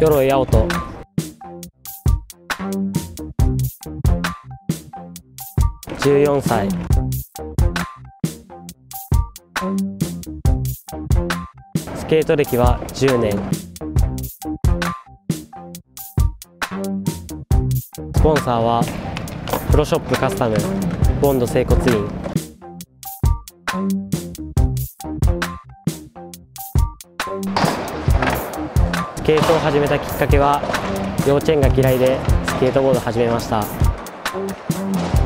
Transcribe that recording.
鎧青と。14歳。スケート歴は10年。スポンサーはプロショップカスタム。ボンド整骨院。ケートを始めたきっかけは幼稚園が嫌いでスケートボードを始めました。